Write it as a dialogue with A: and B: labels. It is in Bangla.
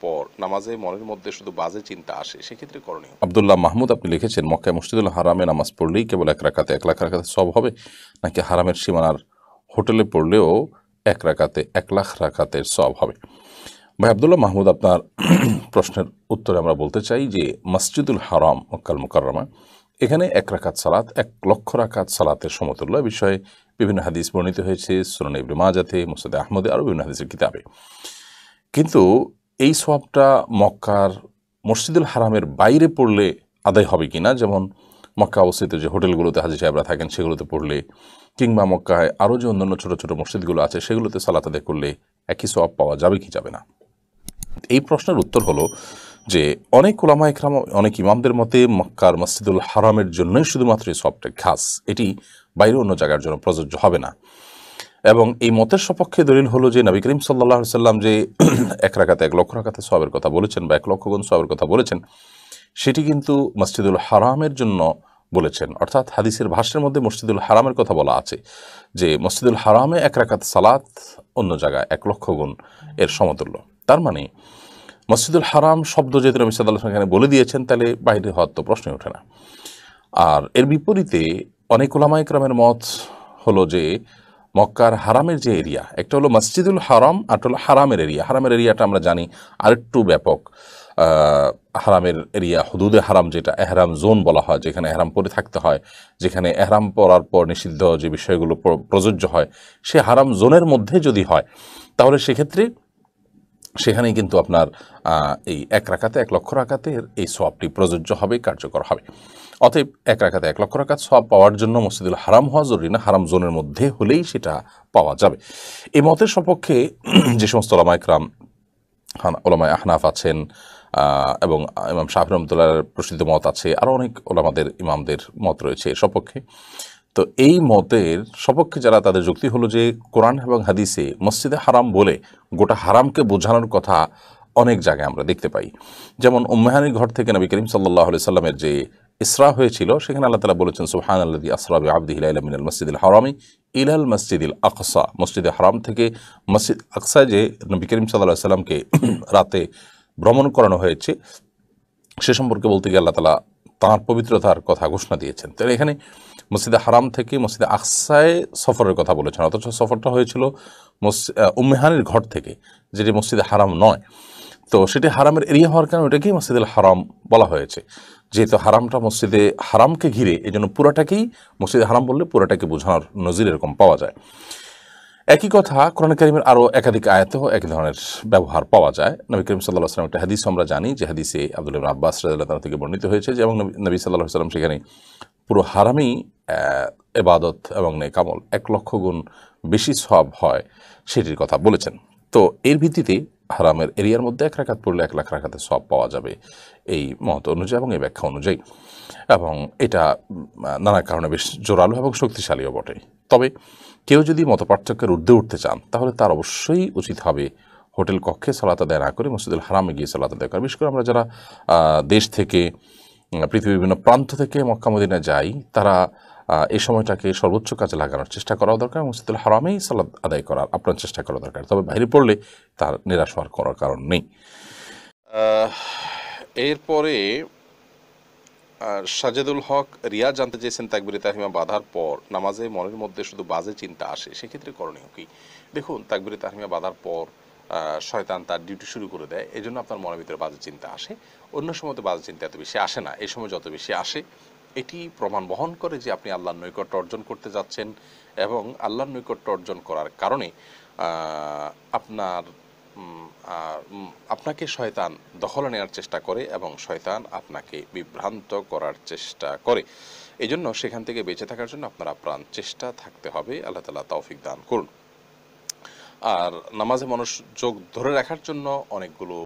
A: পর নামাজে মনের মধ্যে শুধু বাজে চিন্তা আসে, সেক্ষেত্রে
B: মাহমুদ, আপনি লিখেছেন হারামে নামাজ পড়লেই কেবল এক রাকাতে এক লাখ সব হবে, নাকি হারামের সীমানার হোটেলে পড়লেও এক এক লাখ সব হবে? ভাই, আবদুল্লাহ মাহমুদ, আপনার প্রশ্নের উত্তরে আমরা বলতে চাই যে, মসজিদুল হারাম, মক্কাল মুকাররমা, এখানে এক রাকাত সালাত, এক লক্ষ রাকাত সালাতের সমতুল্য বিষয়ে বিভিন্ন হাদিস বর্ণিত হয়েছে সুরান ইবনে মাজাতে মুসাদ আহমদে, আরও বিভিন্ন হাদিসের কিতাবে। কিন্তু এই সবটা মক্কার মসজিদুল হারামের বাইরে পড়লে আদায় হবে কিনা? যেমন মক্কা অবস্থিত যে হোটেলগুলোতে হাজি সাহেবরা থাকেন, সেগুলোতে পড়লে কিংবা মক্কায় আরও যে অন্যান্য ছোটো ছোটো মসজিদগুলো আছে, সেগুলোতে সালাত আদায় করলে একই সব পাওয়া যাবে কি যাবে না? এই প্রশ্নের উত্তর হলো যে অনেক ওলামা একরাম, অনেক ইমামদের মতে মক্কার মসজিদুল হারামের জন্যই শুধুমাত্র এই সবটা খাস। এটি বাইরে অন্য জায়গার জন্য প্রযোজ্য হবে না। এবং এই মতের সপক্ষে দলিল হলো যে নবী করিম সাল্লাহ সাল্লাম যে এক রাখাতে এক লক্ষ রাখাতে সবের কথা বলেছেন বা এক লক্ষ গুণ সবের কথা বলেছেন, সেটি কিন্তু মসজিদুল হারামের জন্য বলেছেন। অর্থাৎ হাদিসের ভাষ্যের মধ্যে মসজিদুল হারামের কথা বলা আছে যে মসজিদুল হারামে এক রাখাত সালাত অন্য জায়গায় এক লক্ষ গুণ এর সমতুল্য। তার মানে মসজিদুল হারাম শব্দ যেহেতু নবী সাল্লাহ এখানে বলে দিয়েছেন, তাহলে বাইরে হওয়ার তো প্রশ্নই ওঠে না। আর এর বিপরীতে অনেক ওলামা ইকরামের মত হলো যে মক্কার হারামের যে এরিয়া, একটা হলো মসজিদুল হারাম, আর হলো হারামের এরিয়া। হারামের এরিয়াটা আমরা জানি আরেকটু ব্যাপক হারামের এরিয়া, হুদুদে হারাম যেটা, এহরাম জোন বলা হয়, যেখানে এহরাম পরে থাকতে হয়, যেখানে এহরাম পরার পর নিষিদ্ধ যে বিষয়গুলো প্র- প্রযোজ্য হয়, সে হারাম জোনের মধ্যে যদি হয়, তাহলে সেক্ষেত্রে সেখানেই কিন্তু আপনার এই এক রাখাতে এক লক্ষ রাকাতের এই সবটি প্রযোজ্য হবে, কার্যকর হবে। অতএব এক রাখাতে এক লক্ষ রাকাত সব পাওয়ার জন্য মসজিদুল হারাম হওয়া জরুরি না, হারাম জোনের মধ্যে হলেই সেটা পাওয়া যাবে। এই মতের সপক্ষে যে সমস্ত ওলামা একরাম হান- ওলামায় আহনাফ আছেন এবং ইমাম শাহ রহমতুল্লাহর প্রসিদ্ধ মত আছে আরও অনেক ওলামাদের, ইমামদের মত রয়েছে এর সপক্ষে। তো এই মতের সপক্ষে যারা তাদের যুক্তি হলো যে কোরআন এবং হাদিসে মসজিদে হারাম বলে গোটা হারামকে বোঝানোর কথা অনেক জায়গায় আমরা দেখতে পাই। যেমন উম্মাহানির ঘর থেকে নবী করিম সাল্লাহ সাল্লামের যে ইসরা হয়েছিল, সেখানে আল্লাহ তালা বলেছেন সুহান আল্লাদি আসরা আব্দিহ মিনাল মসজিদুল হারামি ইলাল মসজিদুল আকসা। মসজিদে হারাম থেকে মসজিদ আকসা যে নবী করিম সাল্লাহ সাল্লামকে রাতে ভ্রমণ করানো হয়েছে, সে সম্পর্কে বলতে গিয়ে আল্লাহ তালা তাঁর পবিত্রতার কথা ঘোষণা দিয়েছেন। তাহলে এখানে মসজিদে হারাম থেকে মসজিদে আকসায় সফরের কথা বলেছেন। অথচ সফরটা হয়েছিল উম্মেহানের ঘর থেকে, যেটি মসজিদে হারাম নয়। তো সেটি হারামের এরিয়া হওয়ার কারণে ওটাকেই মসজিদুল হারাম বলা হয়েছে। যেহেতু হারামটা মসজিদে হারামকে ঘিরে এই জন্য পুরাটাকেই মসজিদে হারাম বললে পুরাটাকে বোঝানোর নজির এরকম পাওয়া যায়। একই কথা কোরআন করিমের আরও একাধিক আয়াতেও এক ধরনের ব্যবহার পাওয়া যায়। নবী করিম সাল্লাহ সাল্লাম একটা হাদিস আমরা জানি যে হাদিসে আব্দুল আব্বাস তাআলা থেকে বর্ণিত হয়েছে যে এবং নবী- সাল্লাহ সাল্লাম সেখানে পুরো হারামেই আহ, এবাদত এবং নেকামল এক লক্ষ গুণ বেশি সব হয় সেটির কথা বলেছেন। তো এর ভিত্তিতে হারামের এরিয়ার মধ্যে এক রাখাত পড়লে এক লাখ রাখাতে সব পাওয়া যাবে এই মত অনুযায়ী এবং এই ব্যাখ্যা অনুযায়ী। এবং এটা নানা কারণে বেশ জোরালো এবং শক্তিশালীও বটে। তবে কেউ যদি মতপার্থক্যের ঊর্ধ্বে উঠতে চান, তাহলে তার অবশ্যই উচিত হবে হোটেল কক্ষে সালাত আদায় না করে মসজিদুল হারামে গিয়ে সালাত আদায় করা। বিশেষ করে আমরা যারা দেশ থেকে পৃথিবীর বিভিন্ন প্রান্ত থেকে মক্কা মদিনা যাই, তারা এই সময়টাকে সর্বোচ্চ কাজে লাগানোর চেষ্টা করা দরকার মসজিদুল হারামেই সালাদ আদায় করার আপনার চেষ্টা করা দরকার। তবে বাইরে পড়লে তার নিরাশ হওয়ার কোনো কারণ নেই।
A: এরপরে সাজেদুল হক রিয়া জানতে চেয়েছেন তাকবিরে তাহিমা বাধার পর। নামাজে মনের মধ্যে শুধু বাজে চিন্তা আসে, সেক্ষেত্রে করণীয় কি? দেখুন, তাকবিরে তাহিমা বাধার পর শয়তান তার ডিউটি শুরু করে দেয় এই জন্য আপনার মনের ভিতরে বাজে চিন্তা আসে। অন্য সময় তো বাজে চিন্তা এত বেশি আসে না, এই সময় যত বেশি আসে, এটি প্রমাণ বহন করে যে আপনি আল্লাহর নৈকট্য অর্জন করতে যাচ্ছেন এবং আল্লাহর নৈকট্য অর্জন করার কারণে আপনার আপনাকে শয়তান দখলে নেওয়ার চেষ্টা করে এবং শয়তান আপনাকে বিভ্রান্ত করার চেষ্টা করে। এই জন্য সেখান থেকে বেঁচে থাকার জন্য আপনারা প্রাণ চেষ্টা থাকতে হবে। আল্লাহ তালা তৌফিক দান করুন। আর নামাজে মানুষ যোগ ধরে রাখার জন্য অনেকগুলো